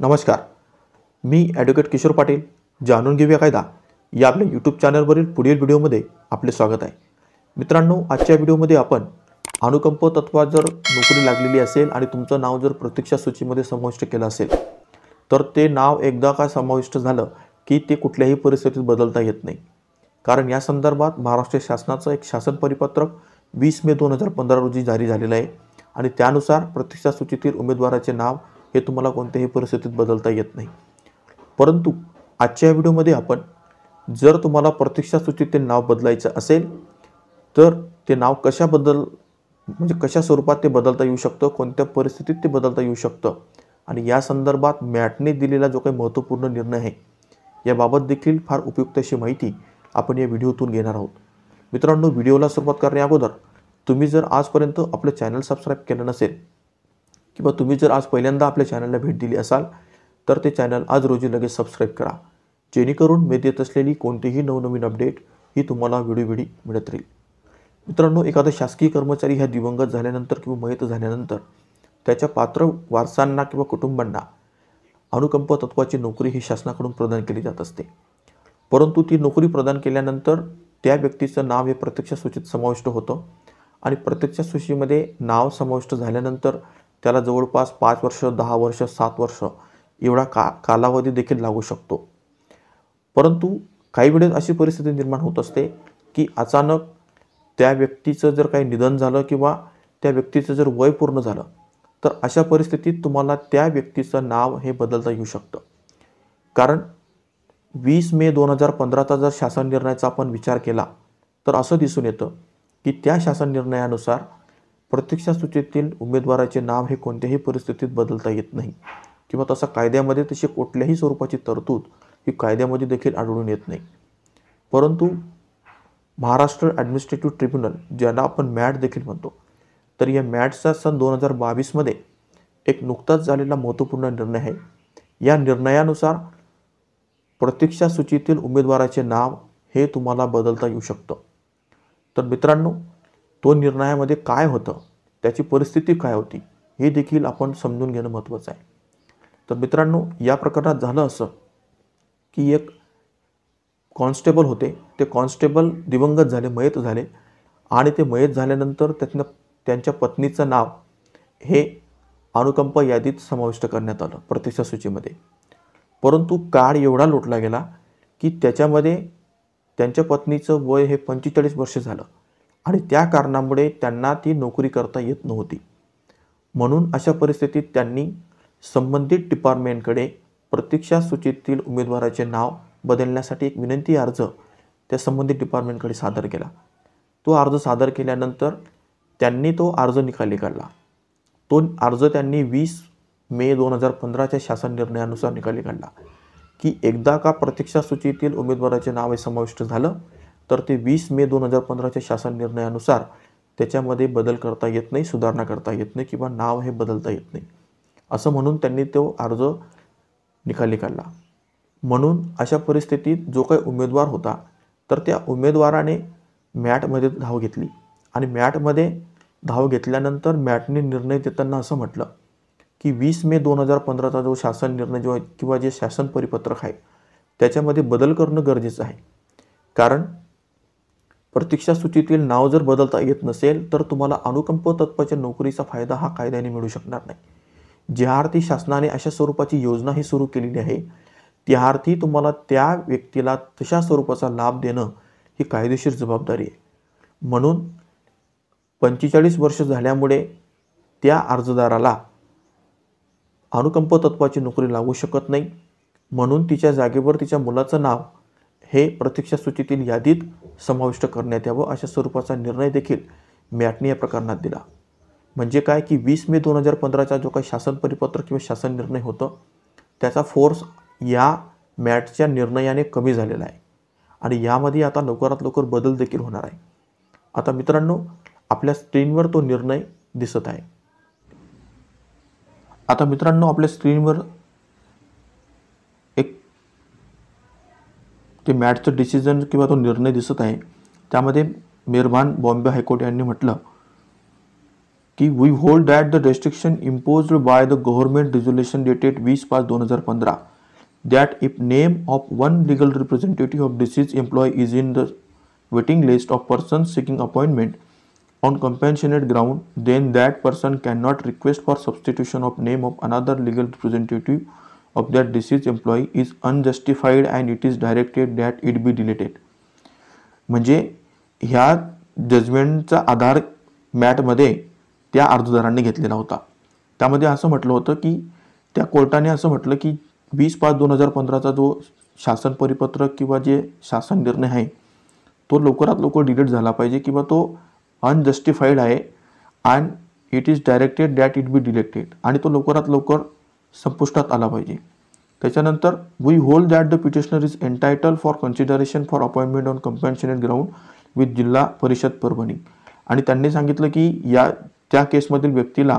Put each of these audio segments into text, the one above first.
नमस्कार. मी ॲडव्होकेट किशोर पाटील जाणून घेऊया कायदा. या आपल्या यूट्यूब चॅनलवरील पुढील व्हिडिओमध्ये आपले स्वागत आहे. मित्रांनो आजच्या व्हिडिओमध्ये आपण अनुकंप तत्वात जर नोकरी लागलेली असेल आणि तुमचं नाव जर प्रतीक्षा सूचीमध्ये समाविष्ट केलं असेल तर ते नाव एकदा का समाविष्ट झालं की ते कुठल्याही परिस्थितीत बदलता येत नाही. कारण या संदर्भात महाराष्ट्र शासनाचं एक शासन परिपत्रक वीस मे दोन हजार पंधरा रोजी जारी झालेलं आहे. आणि त्यानुसार प्रतीक्षा सूचीतील उमेदवाराचे नाव हे तुम्हाला कोणत्याही परिस्थितीत बदलता येत नाही. परंतु आजच्या व्हिडिओमध्ये आपण जर तुम्हाला प्रतीक्षा ते नाव बदलायचं असेल तर ते नाव कशा बदल म्हणजे कशा स्वरूपात ते बदलता येऊ शकतं कोणत्या परिस्थितीत ते बदलता येऊ शकतं आणि या संदर्भात मॅटने दिलेला जो काही महत्त्वपूर्ण निर्णय आहे याबाबत देखील फार उपयुक्त अशी माहिती आपण या व्हिडिओतून घेणार आहोत. मित्रांनो व्हिडिओला सुरुवात करण्या अगोदर तुम्ही जर आजपर्यंत आपलं चॅनल सबस्क्राईब केलं नसेल किंवा तुम्ही जर आज पहिल्यांदा आपल्या चॅनलला भेट दिली असाल तर ते चॅनल आज रोजी लगेच सबस्क्राईब करा. जेणेकरून मी देत असलेली कोणतीही नवनवीन अपडेट ही तुम्हाला वेळोवेळी मिळत राहील. मित्रांनो एखादा शासकीय कर्मचारी ह्या दिवंगत झाल्यानंतर किंवा मयत झाल्यानंतर त्याच्या पात्र वारसांना किंवा कुटुंबांना अनुकंप तत्वाची नोकरी ही शासनाकडून प्रदान केली जात असते. परंतु ती नोकरी प्रदान केल्यानंतर त्या व्यक्तीचं नाव हे प्रत्यक्ष सूचीत समाविष्ट होतं आणि प्रत्यक्ष सूचीमध्ये नाव समाविष्ट झाल्यानंतर त्याला जवळपास पाच वर्ष दहा वर्ष सात वर्ष एवढा का कालावधी देखील लागू शकतो. परंतु काही वेळेस अशी परिस्थिती निर्माण होत असते की अचानक त्या व्यक्तीचं जर काही निधन झालं किंवा त्या व्यक्तीचं जर वय पूर्ण झालं तर अशा परिस्थितीत तुम्हाला त्या व्यक्तीचं नाव हे बदलता येऊ शकतं. कारण वीस मे दोन हजार पंधराचा जर शासन निर्णयाचा आपण विचार केला तर असं दिसून येतं की त्या शासन निर्णयानुसार प्रतीक्षा सूचीतील उमेदवाराचे नाव हे कोणत्याही परिस्थितीत बदलता येत नाही. किंवा तसा कायद्यामध्ये तशी कुठल्याही स्वरूपाची तरतूद ही कायद्यामध्ये देखील आढळून येत नाही. परंतु महाराष्ट्र ॲडमिनिस्ट्रेटिव्ह ट्रिब्युनल ज्याला आपण मॅट देखील म्हणतो तर या मॅटचा सन दोन हजार बावीसमध्ये एक नुकताच झालेला महत्त्वपूर्ण निर्णय आहे. या निर्णयानुसार प्रतीक्षा सूचीतील उमेदवाराचे नाव हे तुम्हाला बदलता येऊ शकतं. तर मित्रांनो तो निर्णयामध्ये काय होतं? त्याची परिस्थिती काय होती? हे देखील आपण समजून घेणं महत्त्वाचं आहे. तर मित्रांनो या प्रकरणात झालं असं की एक कॉन्स्टेबल होते. ते कॉन्स्टेबल दिवंगत झाले मयत झाले. आणि ते मयत झाल्यानंतर त्यातनं त्यांच्या पत्नीचं नाव हे अनुकंप यादीत समाविष्ट करण्यात आलं प्रतिष्ठा सूचीमध्ये. परंतु काळ एवढा लोटला गेला की त्याच्यामध्ये त्यांच्या पत्नीचं वय हे पंचेचाळीस वर्ष झालं. आणि त्या कारणामुळे त्यांना ती नोकरी करता येत नव्हती. म्हणून अशा परिस्थितीत त्यांनी संबंधित डिपार्टमेंटकडे प्रतीक्षा सूचीतील उमेदवाराचे नाव बदलण्यासाठी एक विनंती अर्ज त्या संबंधित डिपार्टमेंटकडे सादर केला. तो अर्ज सादर केल्यानंतर त्यांनी तो अर्ज निकाली काढला. तो अर्ज त्यांनी वीस मे दोन हजार पंधराच्या शासन निर्णयानुसार निकाली काढला. की एकदा का प्रतीक्षा सूचीतील उमेदवाराचे नाव हे समाविष्ट झालं तर ते वीस मे दोन हजार पंधराच्या शासन निर्णयानुसार त्याच्यामध्ये बदल करता येत नाही सुधारणा करता येत नाही किंवा नाव हे बदलता येत नाही. असं म्हणून त्यांनी तो अर्ज निकाली काढला. म्हणून अशा परिस्थितीत जो काही उमेदवार होता तर त्या उमेदवाराने मॅटमध्ये धाव घेतली आणि मॅटमध्ये धाव घेतल्यानंतर मॅटने निर्णय देताना असं म्हटलं की वीस मे दोन हजार पंधराचा जो शासन निर्णय जो आहे किंवा जे शासन परिपत्रक आहे त्याच्यामध्ये बदल करणं गरजेचं आहे. कारण प्रतीक्षा सूचीतील नाव जर बदलता येत नसेल तर तुम्हाला अनुकंप तत्वाच्या नोकरीचा फायदा हा कायद्याने मिळू शकणार नाही. ज्या अर्थी शासनाने अशा स्वरूपाची योजना ही सुरू केलेली आहे त्या अर्थी तुम्हाला त्या व्यक्तीला तशा स्वरूपाचा लाभ देणं ही कायदेशीर जबाबदारी आहे. म्हणून पंचेचाळीस वर्ष झाल्यामुळे त्या अर्जदाराला अनुकंप तत्वाची नोकरी लागू शकत नाही. म्हणून तिच्या जागेवर तिच्या मुलाचं नाव हे प्रतीक्षा सूचीतील यादीत समाविष्ट करण्यात यावं अशा स्वरूपाचा निर्णय देखील मॅटने या प्रकरणात दिला. म्हणजे काय की वीस मे दोन हजार पंधराचा जो काही शासन परिपत्र किंवा शासन निर्णय होतं त्याचा फोर्स या मॅटच्या निर्णयाने कमी झालेला आहे. आणि यामध्ये आता लवकरात लवकर बदल देखील होणार आहे. आता मित्रांनो आपल्या स्क्रीनवर तो निर्णय दिसत आहे. आता मित्रांनो आपल्या स्क्रीनवर ते मॅटचं डिसिजन किंवा तो निर्णय दिसत आहे. त्यामध्ये मेहरबान बॉम्बे हायकोर्ट यांनी म्हटलं की we hold that the restriction imposed by the government resolution dated वीस पाच दोन हज़ार पंधरा that if name of one legal representative of deceased employee is in the waiting list of person seeking appointment on compassionate ground, then that person cannot request for substitution of name of another legal representative of that deceased employee is unjustified and it is directed that it be deleted. म्हणजे ह्या जजमेंटचा आधार मॅटमध्ये त्या अर्जदारांनी घेतलेला होता. त्यामध्ये असं म्हटलं होतं की त्या कोर्टाने असं म्हटलं की वीस पाच दोन हजार पंधराचा जो शासन परिपत्रक किंवा जे शासन निर्णय आहे तो लवकरात लवकर डिलीट झाला पाहिजे किंवा तो अनजस्टिफाईड आहे. And it is directed that it be deleted आणि तो लवकरात लवकर संपुष्टात आला पाहिजे. त्याच्यानंतर we hold that the petitioner is entitled for consideration for appointment on compassionate ground with जिल्हा परिषद परभणी. आणि त्यांनी सांगितलं की या त्या केसमधील व्यक्तीला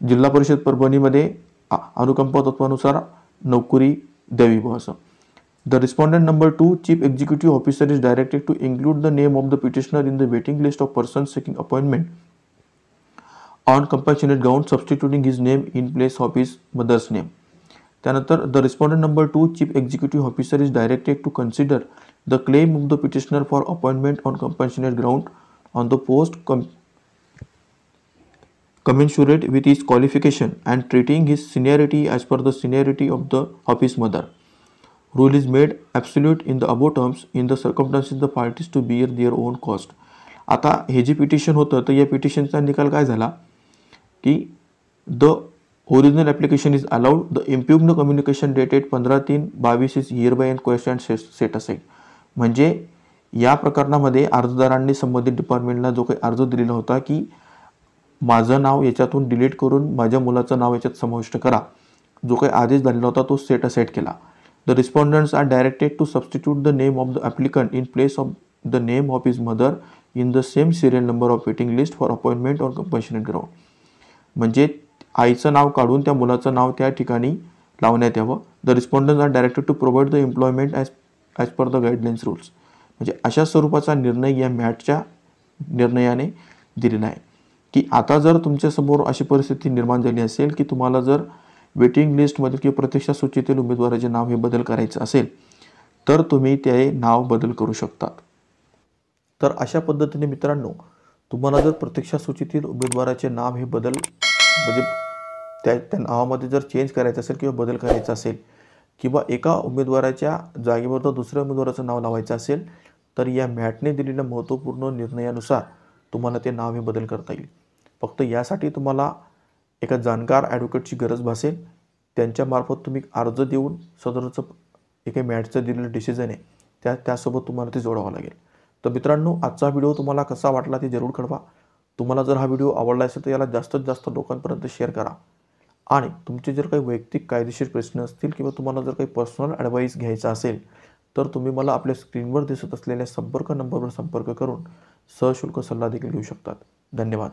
जिल्हा परिषद परभणीमध्ये अनुकंप तत्वानुसार नोकरी द्यावी व असं. The respondent number two chief executive officer is directed to include the name of the petitioner in the waiting list of person seeking appointment on compassionate ground substituting his name in place of his mother's name त्यानंतर the respondent number two chief executive officer is directed to consider the claim of the petitioner for appointment on compassionate ground on the post com commensurate with his qualification and treating his seniority as per the seniority of the office mother rule is made absolute in the above terms in the circumstances in the parties to bear their own cost आता हे जे petition होतं तर या पिटिशनचा निकाल काय झाला? की the original application is allowed the impugn communication dated पंधरा तीन बावीस is hereby and question set असेल म्हणजे या प्रकरणामध्ये अर्जदारांनी संबंधित डिपार्टमेंटला जो काही अर्ज दिलेला होता की माझं नाव याच्यातून डिलीट करून माझ्या मुलाचं नाव याच्यात समाविष्ट करा. जो काही आदेश झालेला होता तो सेट असेट केला. The respondents are directed to substitute the name of the applicant in place of the name of his mother in the same serial number of waiting list for appointment or compulsory ground म्हणजे आईचं नाव काढून त्या मुलाचं नाव त्या ठिकाणी लावण्यात यावं. The respondents are directed to provide the employment as as per the guidelines rules म्हणजे अशा स्वरूपाचा निर्णय या मॅटच्या निर्णयाने दिलेला आहे. की आता जर तुमच्यासमोर अशी परिस्थिती निर्माण झाली असेल की तुम्हाला जर वेटिंग लिस्टमधील किंवा प्रतीक्षा सूचीतील उमेदवाराचे नाव हे बदल करायचं असेल तर तुम्ही ते नाव बदल करू शकतात. तर अशा पद्धतीने मित्रांनो तुम्हाला जर प्रतीक्षा सूचीतील उमेदवाराचे नाव हे बदल म्हणजे त्या त्या नावामध्ये जर चेंज करायचं असेल किंवा बदल करायचा असेल किंवा एका उमेदवाराच्या जागेवर दुसऱ्या उमेदवाराचं नाव लावायचं असेल तर या मॅटने दिलेल्या महत्त्वपूर्ण निर्णयानुसार तुम्हाला ते नाव हे बदल करता येईल. फक्त यासाठी तुम्हाला एका जाणकार ॲडव्होकेटची गरज भासेल. त्यांच्यामार्फत तुम्ही अर्ज देऊन सदरचं एका मॅटचं दिलेलं डिसिजन आहे. त्या त्यासोबत तुम्हाला ते जोडावं लागेल. तर मित्रांनो आजचा व्हिडिओ तुम्हाला कसा वाटला ते जरूर कळवा. तुम्हाला जर हा व्हिडिओ आवडला असेल तर याला जास्तीत जास्त लोकांपर्यंत शेअर करा. आणि तुमचे जर काही वैयक्तिक कायदेशीर प्रश्न असतील किंवा तुम्हाला जर काही पर्सनल ॲडवाईस घ्यायचा असेल तर तुम्ही मला आपल्या स्क्रीनवर दिसत असलेल्या संपर्क नंबरवर संपर्क करून सहशुल्क सल्ला देखील घेऊ शकतात. धन्यवाद.